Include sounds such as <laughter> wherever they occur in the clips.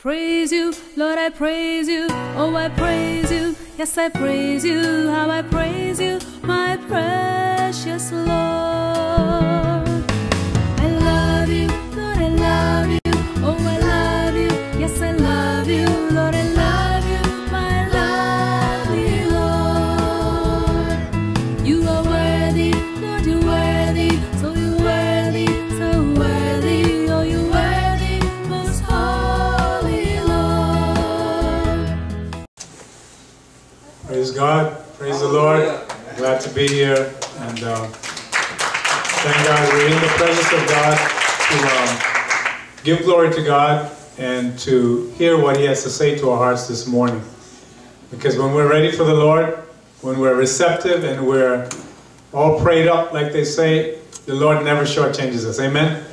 Praise you, Lord, I praise you. Oh, I praise you. Yes, I praise you. How I praise you, my precious Lord. Lord. Glad to be here. And um, thank God we're in the presence of God to um, give glory to God and to hear what He has to say to our hearts this morning. Because when we're ready for the Lord, when we're receptive and we're all prayed up, like they say, the Lord never shortchanges us. Amen?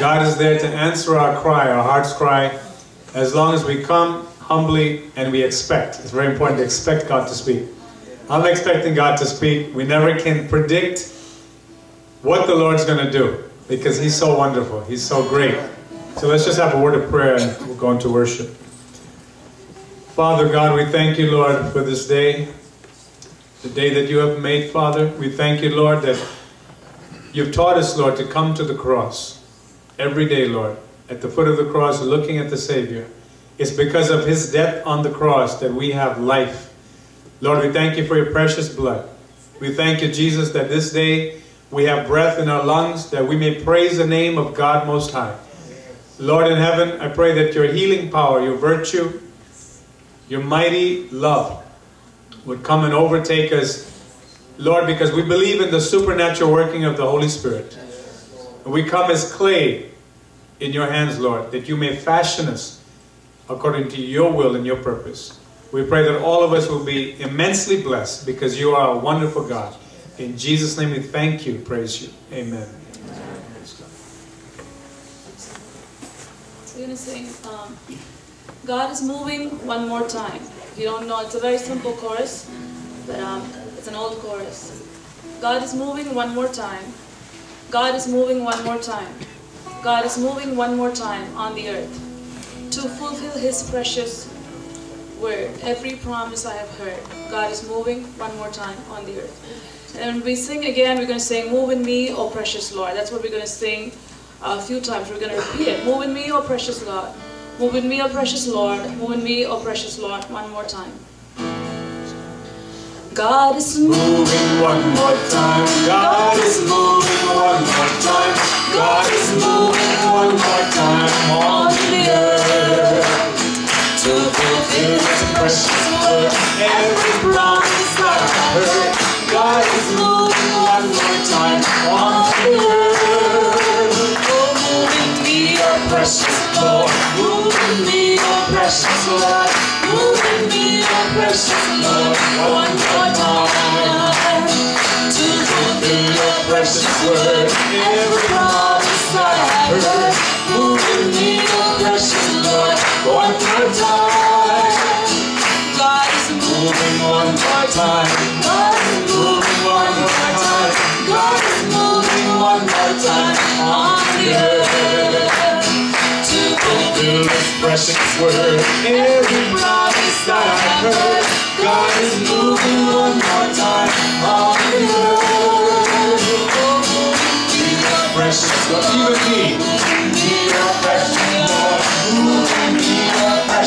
God is there to answer our cry, our heart's cry, as long as we come humbly and we expect. It's very important to expect God to speak. I'm expecting God to speak. We never can predict what the Lord's going to do because He's so wonderful. He's so great. So let's just have a word of prayer and we'll go into worship. Father God, we thank you, Lord, for this day, the day that you have made, Father. We thank you, Lord, that you've taught us, Lord, to come to the cross every day, Lord, at the foot of the cross, looking at the Savior. It's because of his death on the cross that we have life. Lord, we thank you for your precious blood. We thank you, Jesus, that this day we have breath in our lungs, that we may praise the name of God Most High. Lord in heaven, I pray that your healing power, your virtue, your mighty love would come and overtake us, Lord, because we believe in the supernatural working of the Holy Spirit. And we come as clay in your hands, Lord, that you may fashion us according to your will and your purpose. We pray that all of us will be immensely blessed because you are a wonderful God. In Jesus' name we thank you, praise you. Amen. We're going to sing um, God is Moving one more time. If you don't know, it's a very simple chorus, but um, it's an old chorus. God is moving one more time. God is moving one more time. God is moving one more time on the earth to fulfill His precious word. Every promise I have heard, God is moving one more time on the earth. And when we sing again, we're going to sing, Move in me, O precious Lord. That's what we're going to sing a few times. We're going to repeat it. Move in me, O precious Lord. Move in me, O precious Lord. Move in me, O precious Lord. One more time. God is. Moving one more time. God is moving one more time. God is moving one more time on the earth. To fulfill His precious word. Every promise that I heard. God is moving one more time on the earth. Oh, moving me, oh precious Lord. Moving me, oh precious Lord. Moving me, oh precious Lord. One more time. To fulfill your precious word. Every promise that I heard. Moving me, oh precious Lord. One more time. God is moving one more time. God is moving one more time. God is moving one more time on the earth to fulfill His precious word. Every promise that I heard, God is moving one more time on the earth. Precious Lord, even me.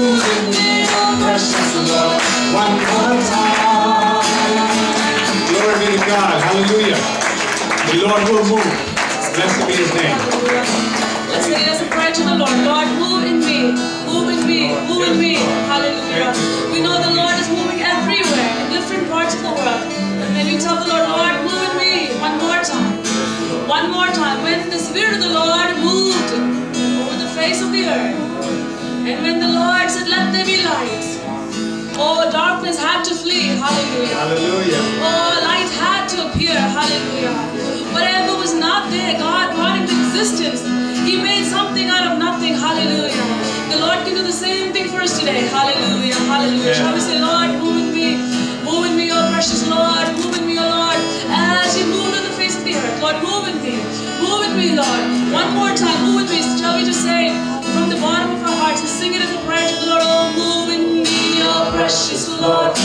the precious one more time. Glory be to God, hallelujah. The Lord will move. His name. Let's a prayer to the Lord. Lord, move in me. Move in me. Move in me. Hallelujah. We know the Lord is moving everywhere in different parts of the world. And when we tell the Lord, Lord, move in me one more time. One more time. When the Spirit of the Lord moved over the face of the earth, and when the Lord said, let there be light, oh, darkness had to flee. Hallelujah. Hallelujah. Oh, light had to appear. Hallelujah. Whatever was not there, God brought into existence. He made something out of nothing. Hallelujah. The Lord can do the same thing for us today. Hallelujah. Hallelujah. Yeah. Shall we say, Lord, sing it as a prayer to the Lord. Oh, move in me, your precious Lord.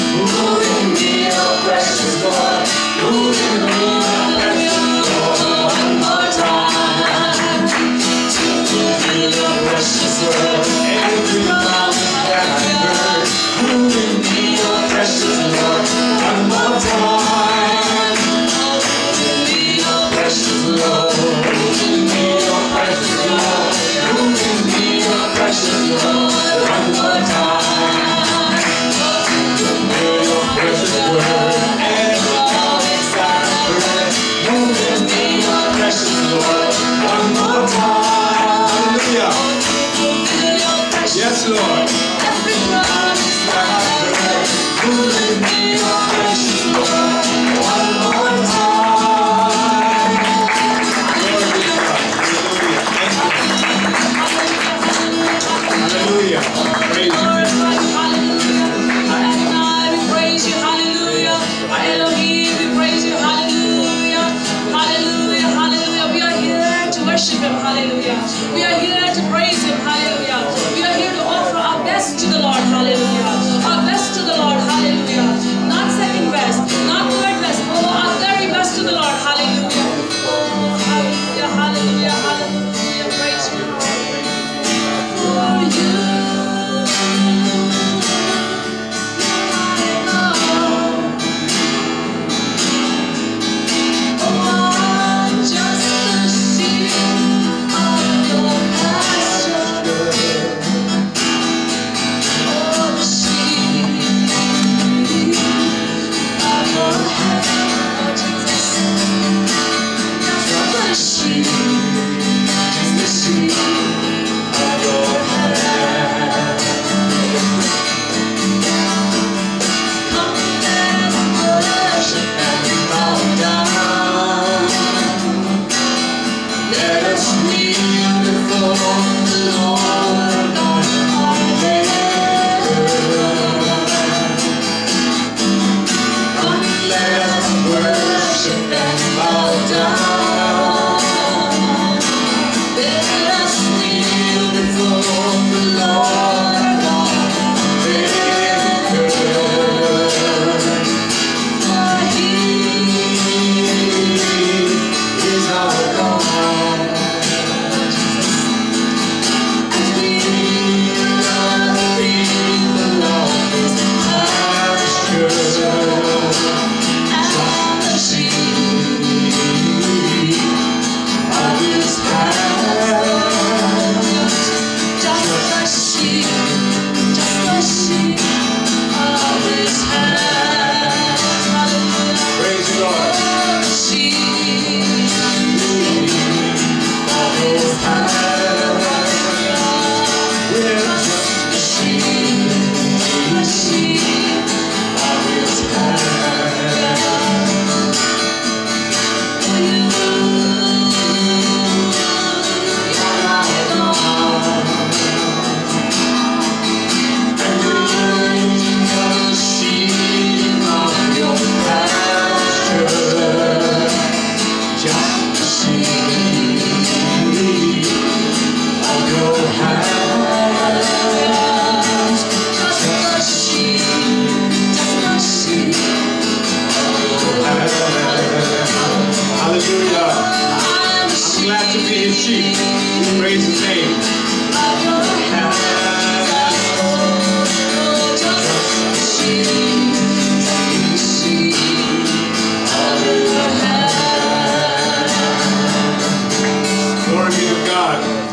God.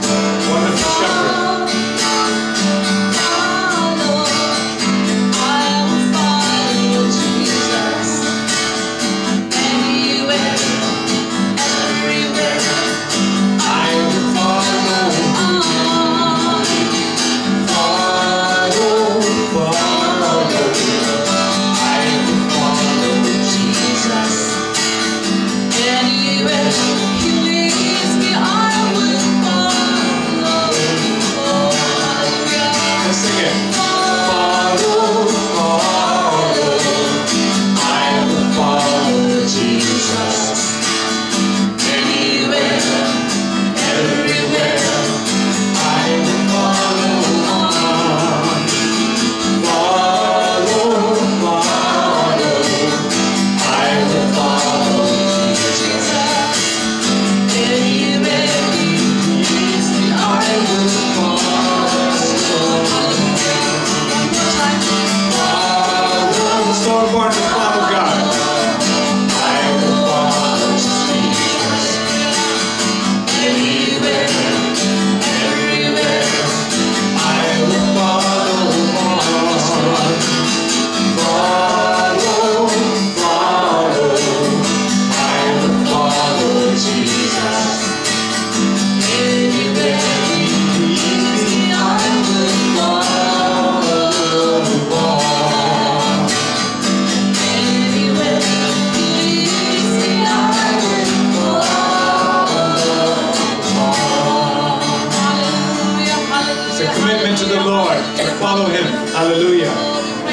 Follow him. Hallelujah.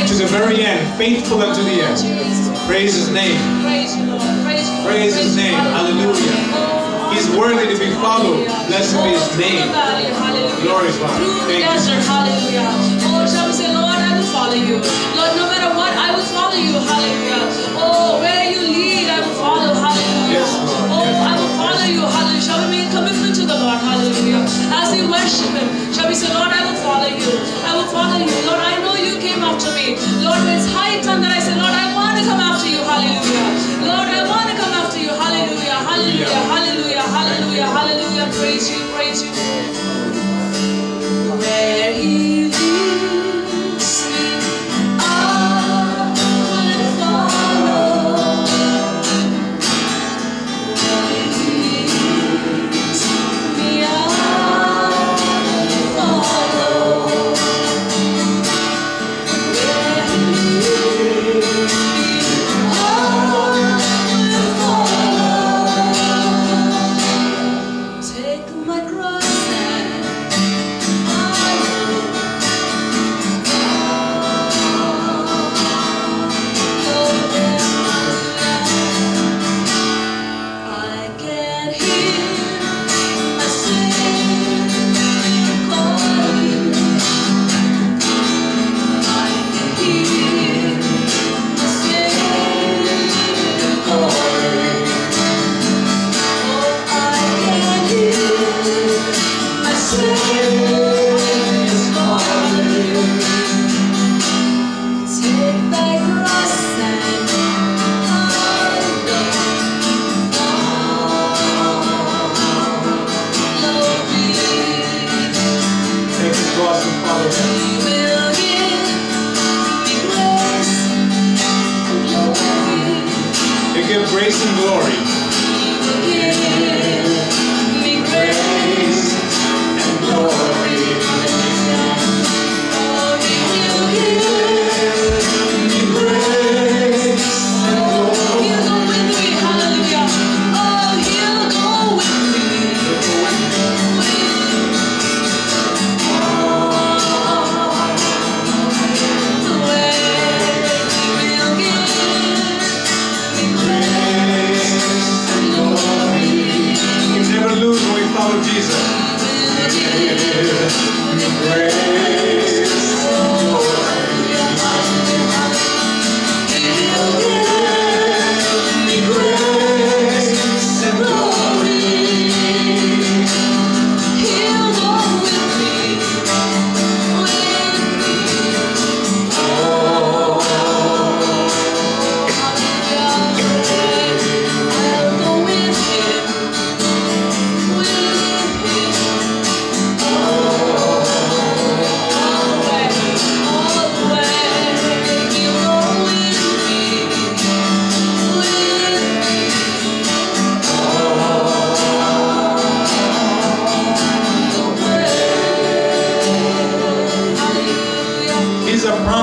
To the very end, faithful unto the end. Praise his name. Praise you, Lord. Praise his name. Hallelujah. He's worthy to be followed. Blessed be his name. Glory, Father. Through the Thank you. hallelujah. Oh, shall we say, Lord, I will follow you. Lord, no matter what, I will follow you, hallelujah. Oh, where you lead, I will follow, hallelujah. Oh, I will follow you, hallelujah. Shall we make commitment to the Lord, hallelujah. As we worship him, shall we say, Lord, I will follow you. Follow you. Lord, I know you came after me. Lord, it's high time that I say, Lord, I want to come after you, hallelujah. Lord, I want to come after you, hallelujah, hallelujah, hallelujah, hallelujah, hallelujah. Praise you, praise you. Where he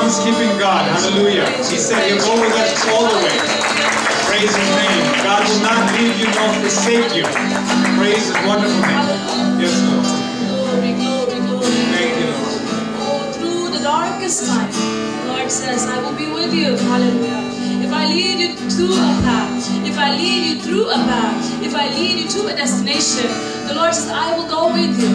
He's keeping God. Hallelujah. He said he'll go with us all the way. Praise his name. God will not leave you nor forsake you. Praise his wonderful name. Yes, Lord. Glory, glory, glory. Thank you, Lord. Oh, through the darkest time, the Lord says, I will be with you. Hallelujah. If I lead you to a path, if I lead you through a path, if I lead you to a destination, the Lord says, I will go with you.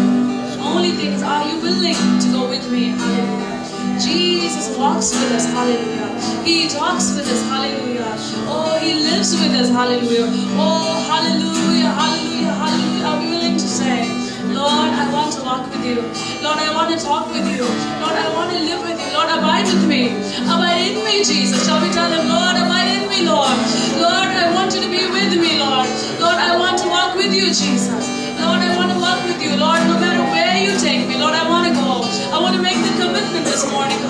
Only thing is, are you willing to go with me? Hallelujah. Jesus walks with us. Hallelujah. He talks with us. Hallelujah. Oh, He lives with us. Hallelujah. Oh, hallelujah, hallelujah, hallelujah. We willing to say, Lord, I want to walk with you. Lord, I want to talk with you. Lord, I want to live with you. Lord, abide with me. Abide in me, Jesus. Shall we tell him, Lord,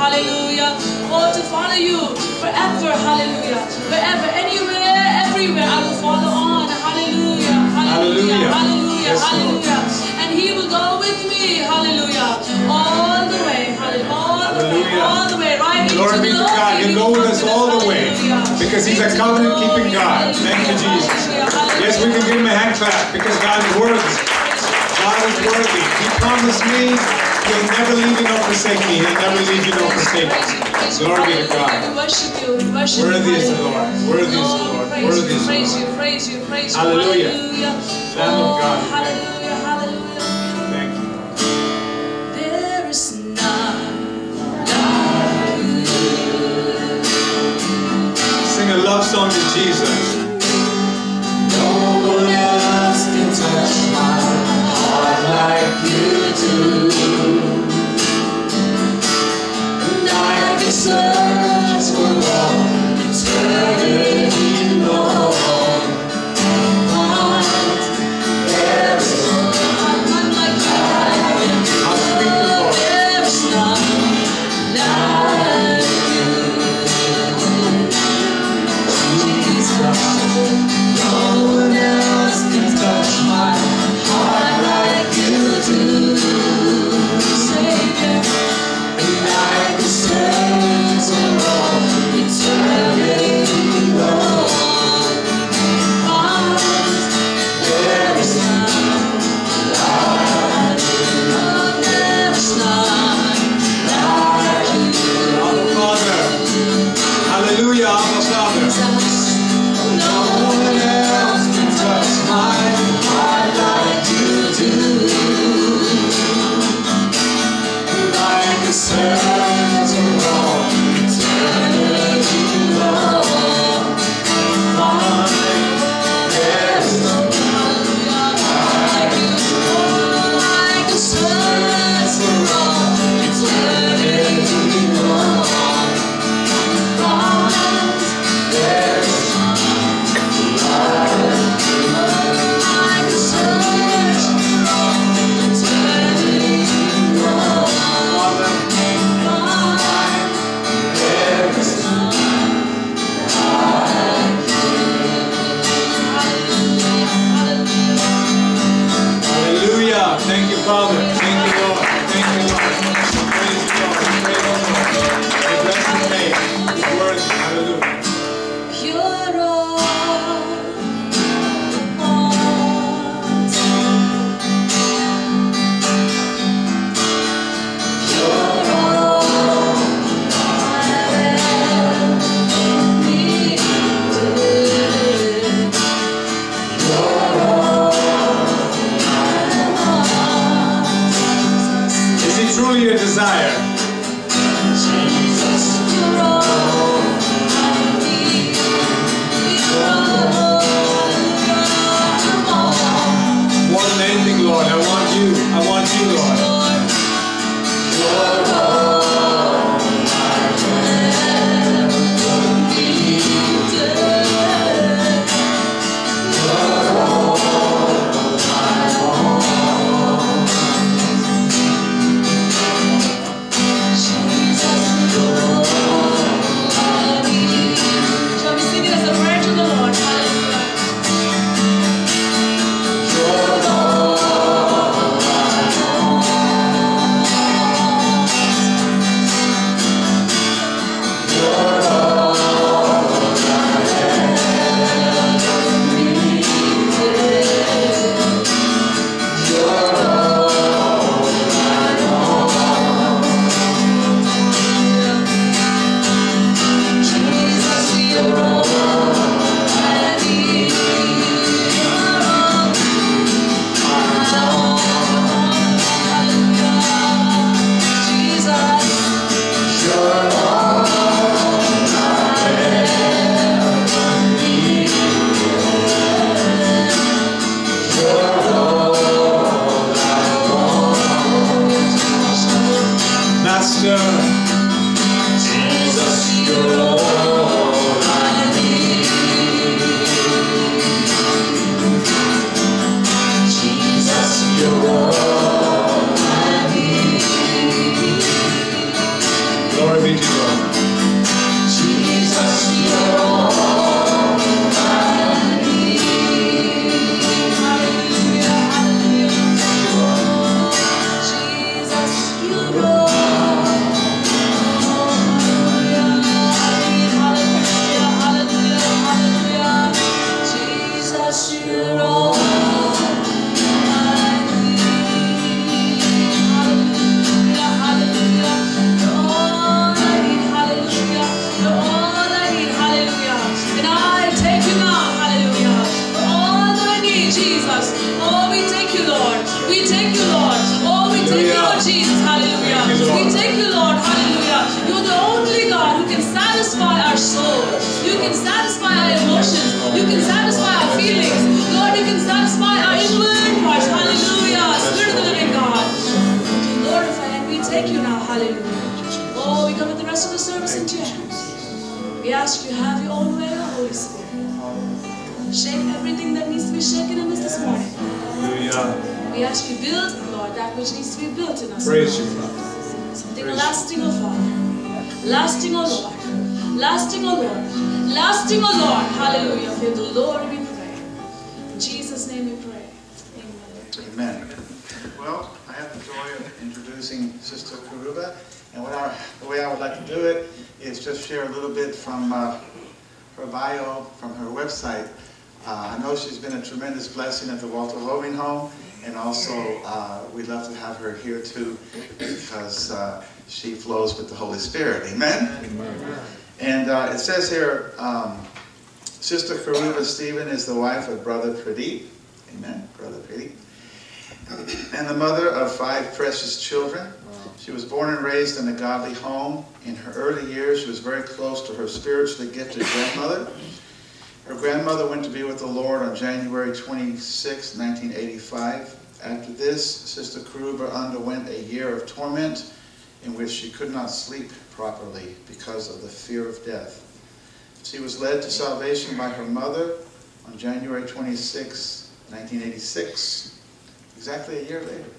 Hallelujah. Oh, to follow you forever. Hallelujah. Wherever, anywhere, everywhere, I will follow on. Hallelujah. Hallelujah. Hallelujah. Hallelujah. Yes, Hallelujah. And he will go with me. Hallelujah. All the way. Hallelujah. All the way. All the way. Right into be the to Lord. God. He'll go with us all the way. Because he's a covenant-keeping. God. Thank you, Jesus. Yes, we can give him a hand clap because God is worthy. God is worthy. He promised me, He'll never leave you nor forsake me. He'll never leave you nor forsake us. Glory be to God. We worship you. Worship Worthy is the Lord. Worthy is the oh, Lord. Worthy is the Lord. Praise you. Praise you. Praise you. Hallelujah. Lamb of oh, God. Hallelujah. Hallelujah. You. There is none you. Love song to Jesus. He oh, commit the rest of the service into your hands. We ask you have your own way, Holy Spirit. Shake everything that needs to be shaken in us this morning. Hallelujah. We ask you build, Lord, that which needs to be built in us. Praise you, Father. Something lasting, oh Father. Lasting, oh Lord. Lasting, oh Lord. Lasting, oh Lord. Hallelujah. For the Lord we pray. In Jesus' name we pray. Amen. Amen. Well, I have the joy of introducing Sister Karuba, and what I, the way I would like to do it is just share a little bit from uh, her bio, from her website. Uh, I know she's been a tremendous blessing at the Walter Hoving Home, and also uh, we'd love to have her here too, because uh, she flows with the Holy Spirit. Amen? And uh, it says here, um, Sister Karuba Stephen is the wife of Brother Pradeep. Amen, and the mother of five precious children. She was born and raised in a godly home. In her early years, she was very close to her spiritually gifted grandmother. Her grandmother went to be with the Lord on January 26, 1985. After this, Sister Karuba underwent a year of torment in which she could not sleep properly because of the fear of death. She was led to salvation by her mother on January 26, 1986 exactly a year later,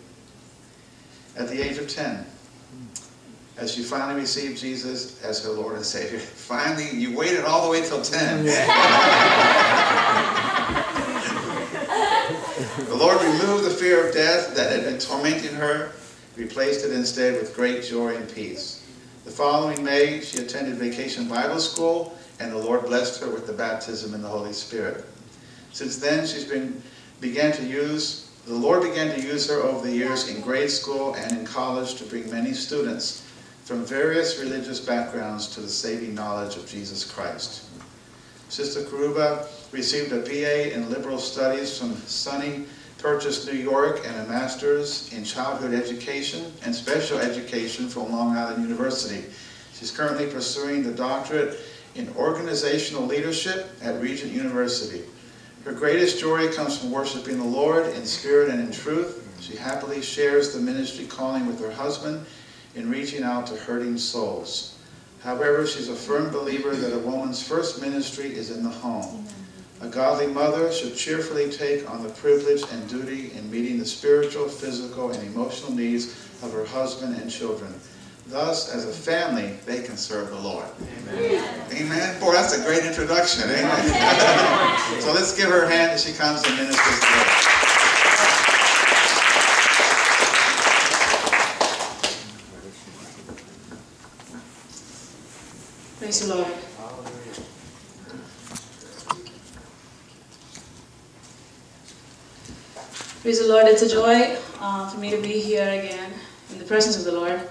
at the age of 10, as she finally received Jesus as her Lord and Savior. <laughs> Finally, you waited all the way till 10. <laughs> the Lord removed the fear of death that had been tormenting her, replaced it instead with great joy and peace. The following May, she attended Vacation Bible School, and the Lord blessed her with the baptism in the Holy Spirit. Since then, she's been began to use the Lord began to use her over the years in grade school and in college to bring many students from various religious backgrounds to the saving knowledge of Jesus Christ. Sister Karuba received a BA in liberal studies from SUNY Purchase, New York, and a master's in childhood education and special education from Long Island University. She's currently pursuing the doctorate in organizational leadership at Regent University. Her greatest joy comes from worshiping the Lord in spirit and in truth. She happily shares the ministry calling with her husband in reaching out to hurting souls. However, she's a firm believer that a woman's first ministry is in the home. A godly mother should cheerfully take on the privilege and duty in meeting the spiritual, physical, and emotional needs of her husband and children. Thus, as a family, they can serve the Lord. Amen. Amen. Boy, that's a great introduction. Amen. so let's give her a hand as she comes and ministers to us. Praise the Lord. Praise the Lord. It's a joy uh, for me to be here again in the presence of the Lord.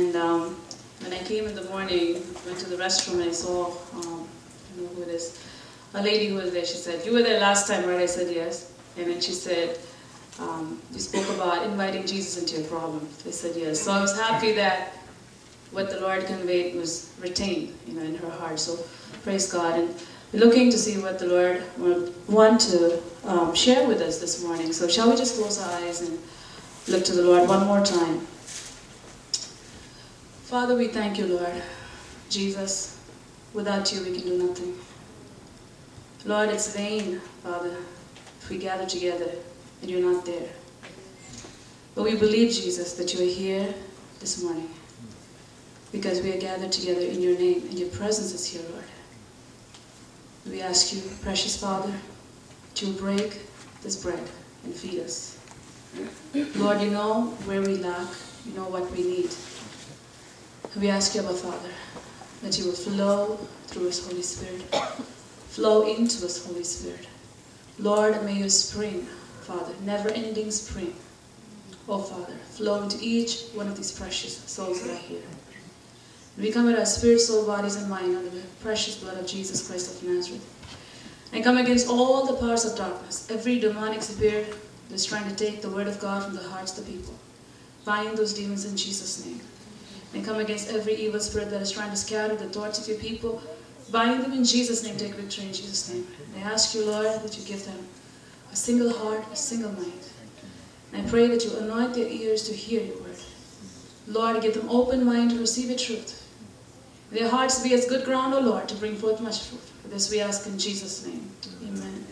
And um, when I came in the morning, went to the restroom and I saw, um, I know who it is, a lady who was there. She said, "You were there last time, right?" I said, "Yes." And then she said, um, "You spoke about inviting Jesus into your problem." I said, "Yes." So I was happy that what the Lord conveyed was retained, you know, in her heart. So praise God, and we're looking to see what the Lord would want to um, share with us this morning. So shall we just close our eyes and look to the Lord one more time? Father, we thank you, Lord. Jesus, without you we can do nothing. Lord, it's vain, Father, if we gather together and you're not there. But we believe, Jesus, that you are here this morning because we are gathered together in your name and your presence is here, Lord. We ask you, precious Father, to break this bread and feed us. Lord, you know where we lack, you know what we need. We ask you, Abba Father, that you will flow through us, Holy Spirit. Flow into us, Holy Spirit. Lord, may your spring, Father, never-ending spring, oh Father, flow into each one of these precious souls that are here. We come with our spirit, soul, bodies, and mind under the precious blood of Jesus Christ of Nazareth. And come against all the powers of darkness, every demonic spirit that's trying to take the word of God from the hearts of the people. Bind those demons in Jesus' name. And come against every evil spirit that is trying to scatter the thoughts of your people. Bind them in Jesus' name, take victory in Jesus' name. And I ask you, Lord, that you give them a single heart, a single mind. And I pray that you anoint their ears to hear your word. Lord, give them open mind to receive your truth. Their hearts be as good ground, O Lord, to bring forth much fruit. For this we ask in Jesus' name. Amen.